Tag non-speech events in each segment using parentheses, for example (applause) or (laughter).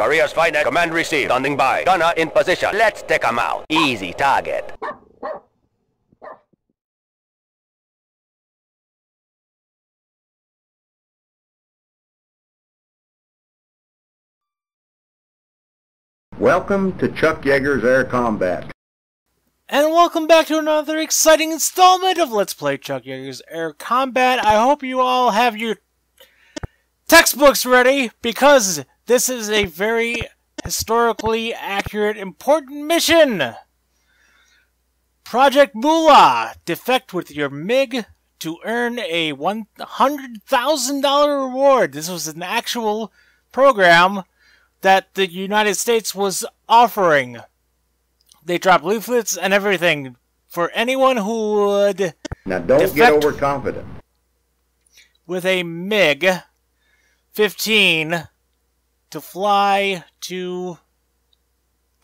Korea's finest. Command received. Standing by. Gunner in position. Let's take him out. Easy target. Welcome to Chuck Yeager's Air Combat. And welcome back to another exciting installment of Let's Play Chuck Yeager's Air Combat. I hope you all have your textbooks ready because this is a very historically accurate, important mission. Project Moolah. Defect with your MiG to earn a $100,000 reward. This was an actual program that the United States was offering. They dropped leaflets and everything for anyone who would Now don't get overconfident. with a MiG 15 to fly to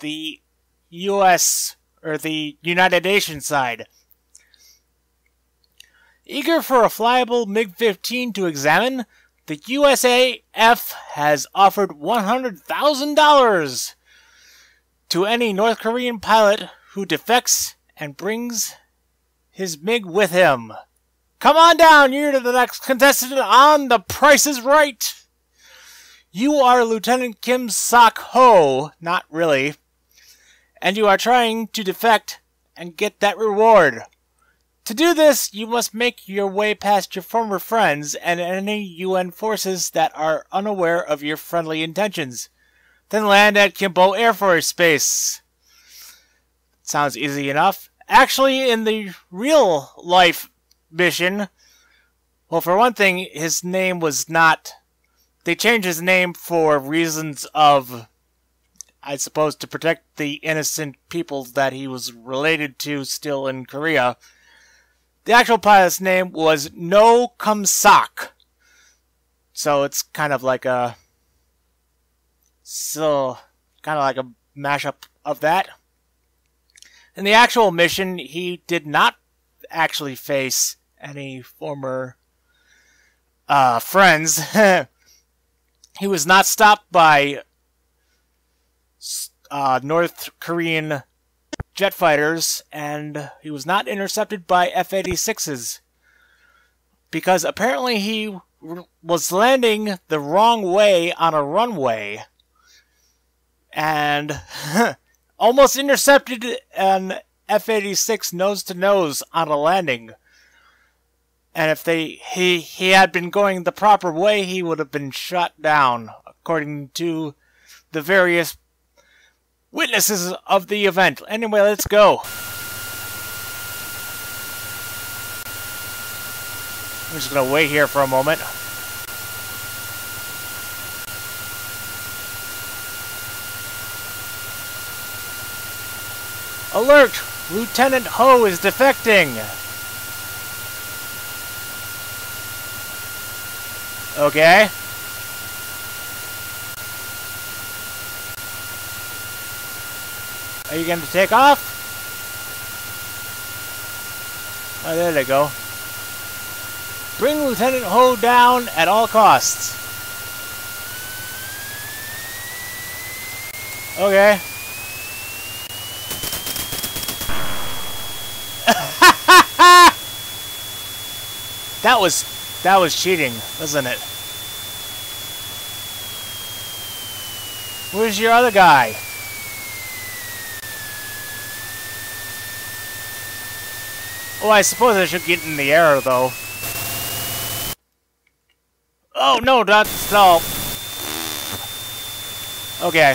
the US or the United Nations side. Eager for a flyable MiG 15 to examine, the USAF has offered $100,000 to any North Korean pilot who defects and brings his MiG with him. Come on down, you're the next contestant on The Price is Right. You are Lieutenant Kim Sok Ho, not really, and you are trying to defect and get that reward. To do this, you must make your way past your former friends and any UN forces that are unaware of your friendly intentions. Then land at Kimpo Air Force Base. Sounds easy enough. Actually, in the real life mission, well, for one thing, his name was not. They changed his name for reasons of, I suppose, to protect the innocent people that he was related to still in Korea. The actual pilot's name was No Kum Sok. So it's kind of like a. So, kind of like a mashup of that. In the actual mission, he did not actually face any former uh, friends. (laughs) he was not stopped by uh, North Korean jet fighters, and he was not intercepted by F 86s. Because apparently he was landing the wrong way on a runway and (laughs) almost intercepted an F 86 nose to nose on a landing. And if they he he had been going the proper way, he would have been shot down, according to the various witnesses of the event. Anyway, let's go. I'm just gonna wait here for a moment. Alert! Lieutenant Ho is defecting! Okay. Are you going to take off? Oh, there they go. Bring Lieutenant Ho down at all costs. Okay. (laughs) that was that was cheating, wasn't it? Where's your other guy? Oh, I suppose I should get in the air, though. Oh, no, that's all. Okay.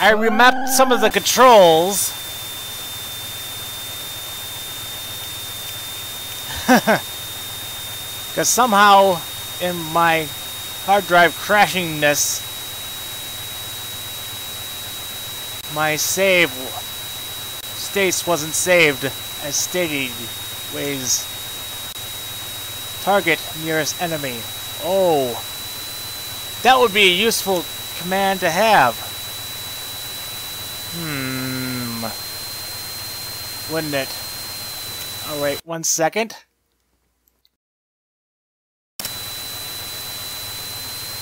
I remapped some of the controls. (laughs) Because somehow, in my hard drive crashingness, my save states wasn't saved as stated ways target nearest enemy. Oh, that would be a useful command to have. Hmm. Wouldn't it? Alright, one second.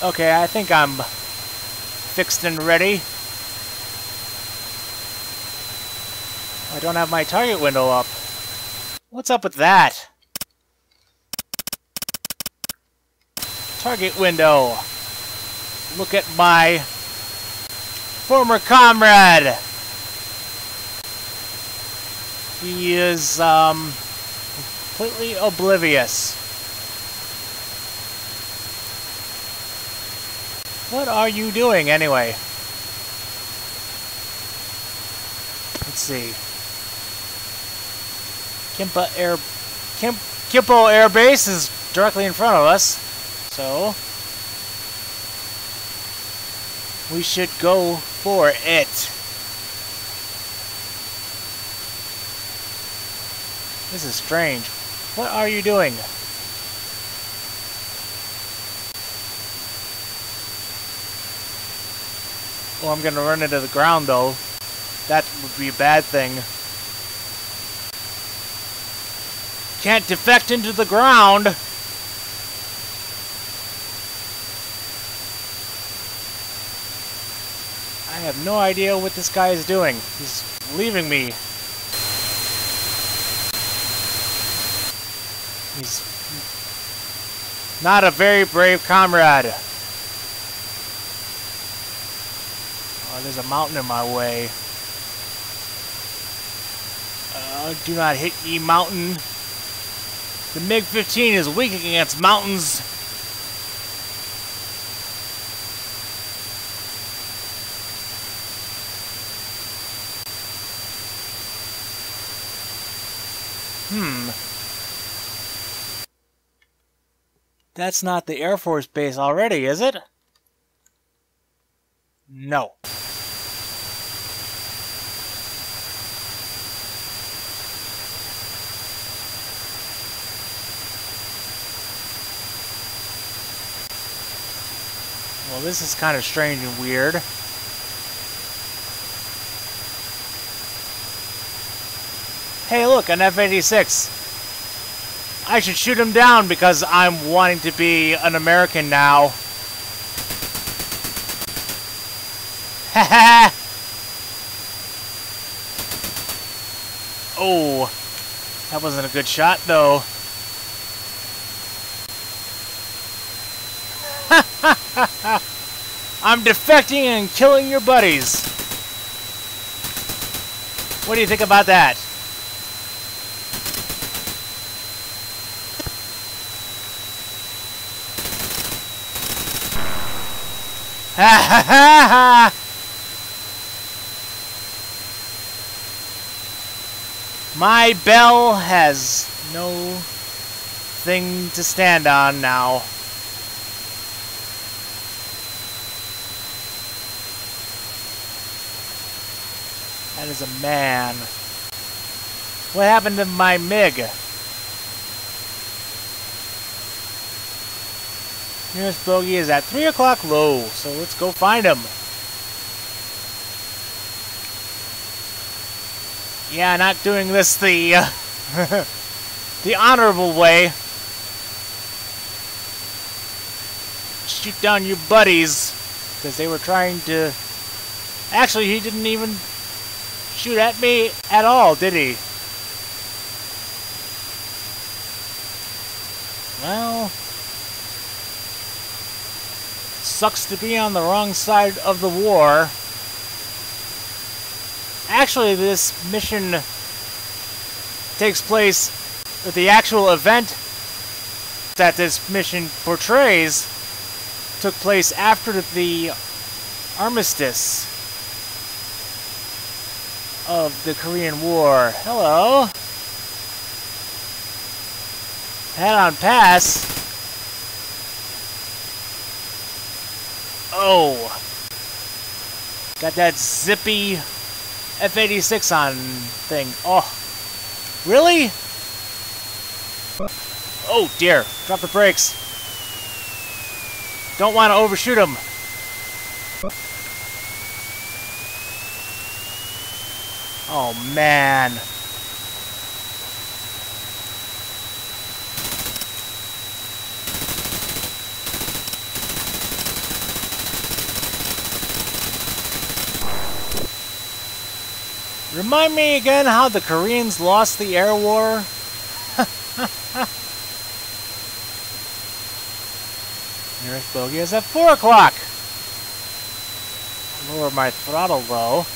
Okay, I think I'm fixed and ready. I don't have my target window up. What's up with that? Target window. Look at my former comrade. He is, um, completely oblivious. What are you doing, anyway? Let's see. Kimpa Air... Kim, Kimpo Air Base is directly in front of us. So... We should go for it. This is strange. What are you doing? Oh, I'm gonna run into the ground though. That would be a bad thing. Can't defect into the ground! I have no idea what this guy is doing. He's leaving me. He's not a very brave comrade. Oh, there's a mountain in my way. Uh, do not hit ye mountain. The MiG-15 is weak against mountains. Hmm. That's not the Air Force Base already, is it? No. Well, this is kind of strange and weird. Hey, look, an F-86. I should shoot him down because I'm wanting to be an American now. Ha (laughs) Oh, that wasn't a good shot, though. I'm defecting and killing your buddies. What do you think about that? Ha ha ha ha! My bell has no thing to stand on now. That is a man. What happened to my MiG? Nearest bogey is at 3 o'clock low, so let's go find him. Yeah, not doing this the, uh, (laughs) the honorable way. Shoot down your buddies, because they were trying to... Actually, he didn't even shoot at me at all, did he? Well, sucks to be on the wrong side of the war. Actually, this mission takes place, with the actual event that this mission portrays took place after the armistice of the Korean War. Hello. Head on pass. Oh. Got that zippy F-86 on thing. Oh. Really? Oh dear. Drop the brakes. Don't want to overshoot him. Oh, man. Remind me again how the Koreans lost the air war? (laughs) Nearest bogey is at 4 o'clock. Lower my throttle though.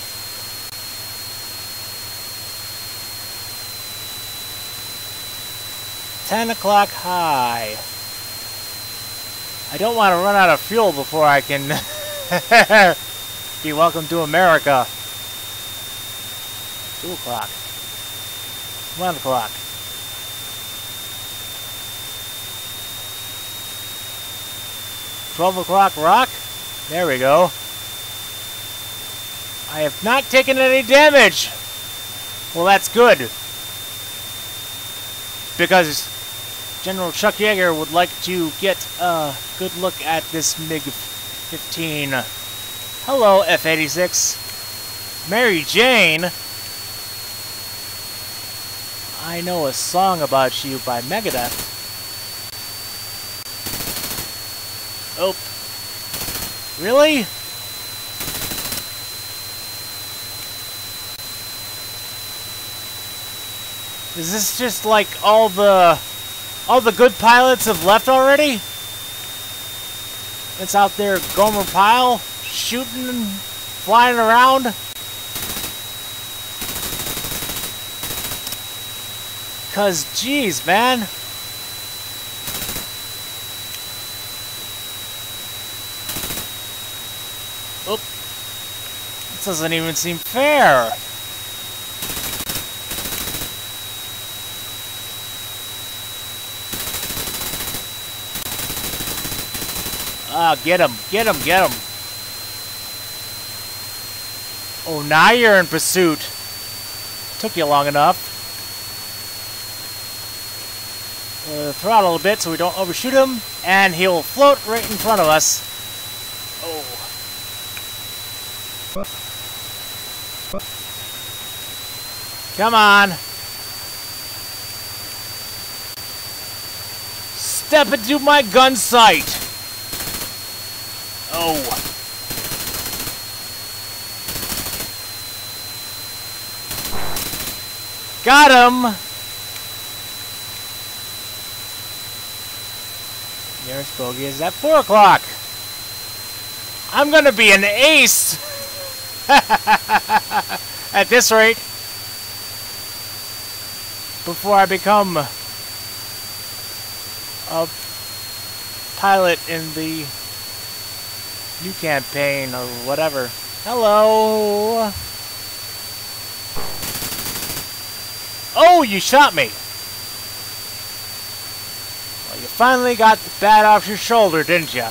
Ten o'clock high. I don't want to run out of fuel before I can (laughs) be welcome to America. Two o'clock. One o'clock. Twelve o'clock rock. There we go. I have not taken any damage. Well, that's good. Because General Chuck Yeager would like to get a good look at this MiG-15. Hello, F-86. Mary Jane. I know a song about you by Megadeth. Oh. Really? Is this just like all the all the good pilots have left already? It's out there Gomer Pyle shooting and flying around. Cause geez, man. Oop. This doesn't even seem fair. Ah, get him, get him, get him. Oh, now you're in pursuit. Took you long enough. Uh, throttle a little bit so we don't overshoot him, and he'll float right in front of us. Oh. Come on. Step into my gun sight. Oh. Got him! Nearest bogey is at 4 o'clock. I'm gonna be an ace! (laughs) at this rate. Before I become a pilot in the new campaign or whatever. Hello! Oh, you shot me! Well, you finally got the bat off your shoulder, didn't you?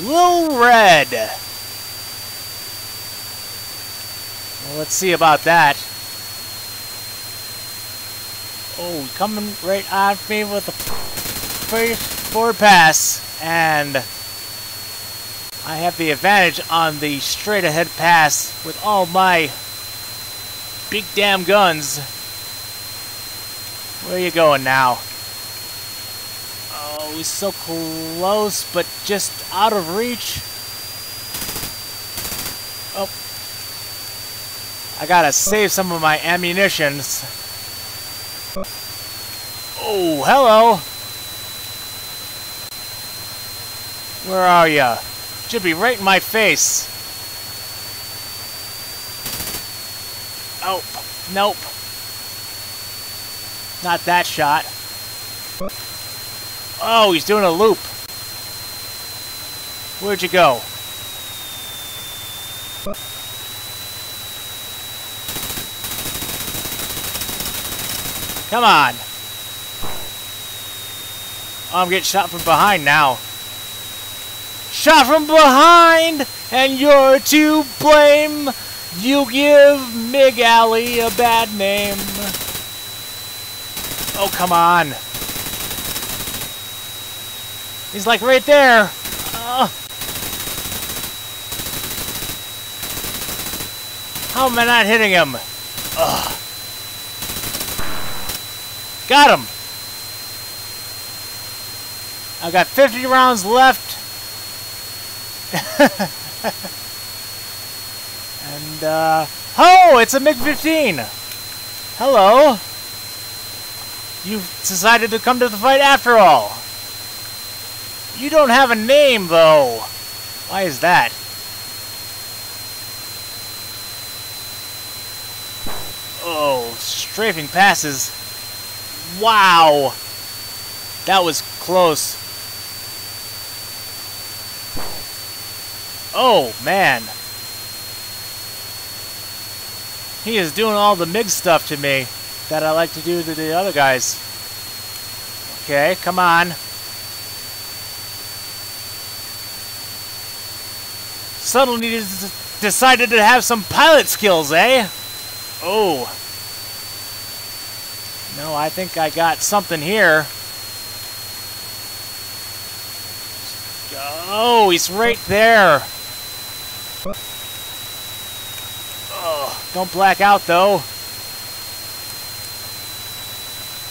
Little Red! Well, let's see about that. Oh, coming right at me with a first forward pass, and I have the advantage on the straight ahead pass with all my big damn guns. Where are you going now? Oh, he's so close, but just out of reach. Oh. I gotta save some of my ammunitions. Oh, hello. Where are you? Should be right in my face. Oh, nope. Not that shot. Oh, he's doing a loop. Where'd you go? Come on. Oh, I'm getting shot from behind now. Shot from behind, and you're to blame. You give Mig Alley a bad name. Oh, come on. He's like right there. Uh, how am I not hitting him? Ugh. Got him. I've got 50 rounds left. (laughs) and uh, Oh, it's a MiG-15. Hello. You've decided to come to the fight after all. You don't have a name, though. Why is that? Oh, strafing passes. Wow. That was close. Oh, man. He is doing all the MiG stuff to me that I like to do to the other guys. Okay, come on. Suddenly decided to have some pilot skills, eh? Oh. No, I think I got something here. Oh, he's right there. Oh, don't black out, though.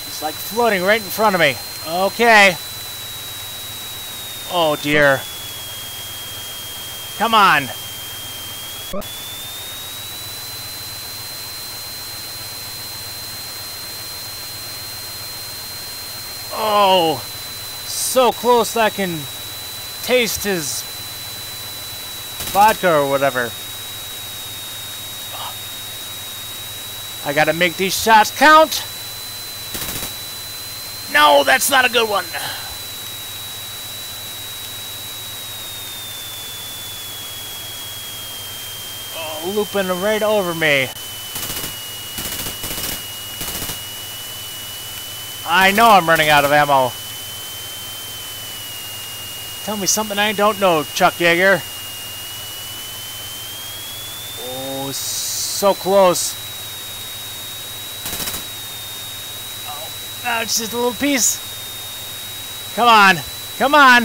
It's like floating right in front of me. Okay. Oh, dear. Come on. Oh, so close I can taste his vodka or whatever. I gotta make these shots count. No, that's not a good one. Oh, looping right over me. I know I'm running out of ammo. Tell me something I don't know, Chuck Yeager. Oh, so close. Oh, oh, it's just a little piece. Come on. Come on.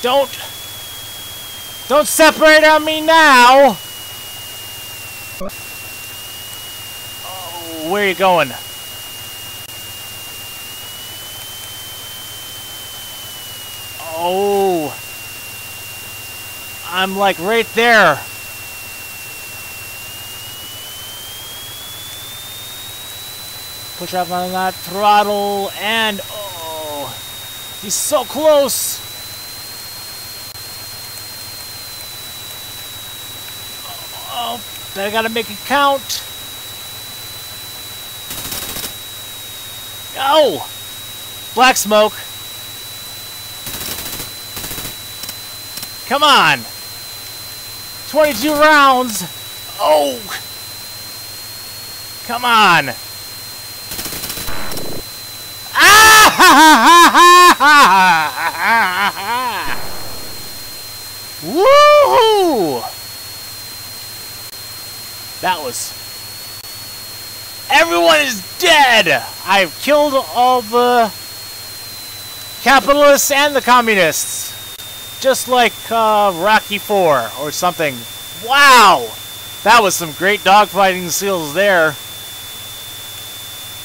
Don't. Don't separate on me now. Oh, where are you going? Oh. I'm like right there. Push up on that throttle and oh. He's so close. Oh, I gotta make it count. Oh! Black smoke. Come on! 22 rounds! Oh! Come on! Ah! (laughs) Woohoo! That was... Everyone is dead! I've killed all the capitalists and the communists. Just like uh, Rocky 4 or something. Wow! That was some great dogfighting skills there.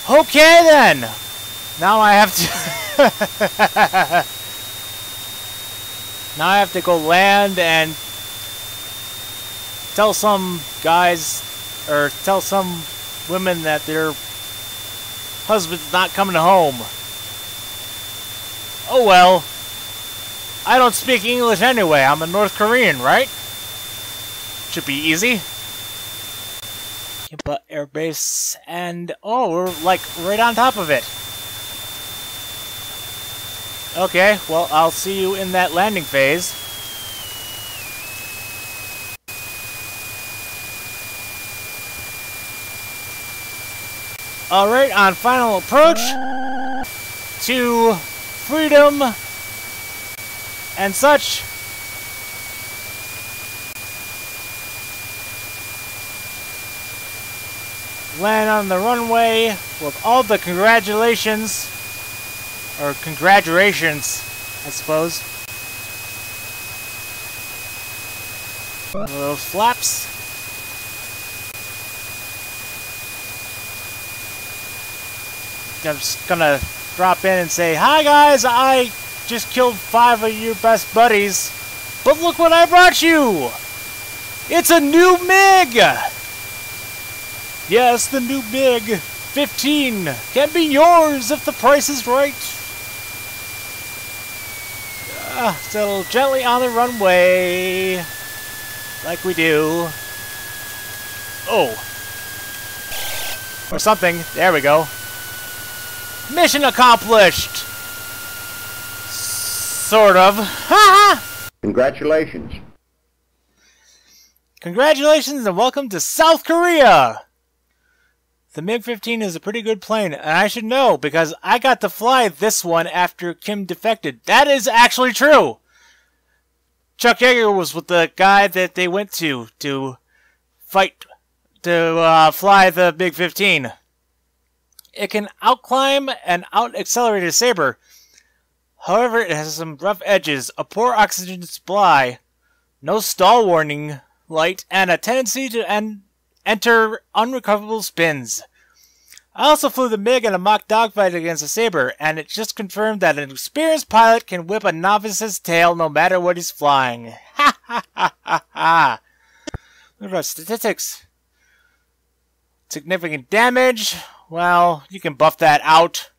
Okay then! Now I have to... (laughs) now I have to go land and tell some guys, or tell some women that their husband's not coming home. Oh well. I don't speak English anyway. I'm a North Korean, right? Should be easy. Kimpa Air Base, and oh, we're like right on top of it. Okay, well, I'll see you in that landing phase. Alright, on final approach to freedom and such. Land on the runway with all the congratulations, or congratulations, I suppose. Those flaps. I'm just gonna drop in and say, Hi guys, I just killed five of your best buddies. But look what I brought you! It's a new MiG! Yes, the new MiG 15 can be yours if the price is right. Uh, settle gently on the runway. Like we do. Oh. Or something. There we go. Mission accomplished! Sort of. Ha Congratulations. Congratulations and welcome to South Korea! The MiG-15 is a pretty good plane, and I should know because I got to fly this one after Kim defected. That is actually true! Chuck Yeager was with the guy that they went to to fight to uh, fly the MiG-15. It can outclimb and out-accelerate a Sabre. However, it has some rough edges, a poor oxygen supply, no stall warning light, and a tendency to en enter unrecoverable spins. I also flew the MiG in a mock dogfight against a Sabre, and it just confirmed that an experienced pilot can whip a novice's tail no matter what he's flying. (laughs) Ha ha ha ha ha! Look at our statistics. Significant damage. Well, you can buff that out.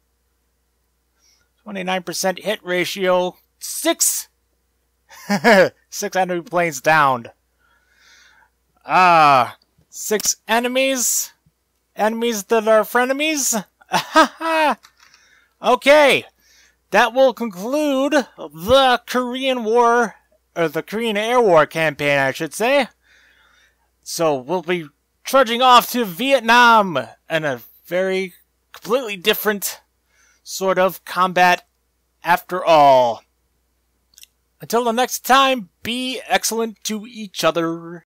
29% hit ratio. Six! (laughs) Six enemy planes downed. Ah, six enemies? Enemies that are frenemies? (laughs) okay, that will conclude the Korean War, or the Korean Air War campaign, I should say. So we'll be trudging off to Vietnam in a very completely different sort of combat after all. Until the next time, be excellent to each other.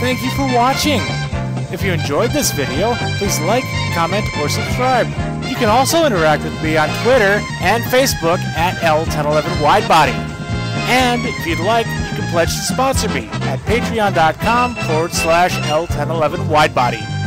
Thank you for watching. If you enjoyed this video, please like, comment, or subscribe. You can also interact with me on Twitter and Facebook at L1011Widebody. And if you'd like, you can pledge to sponsor me at patreon.com forward slash L1011Widebody.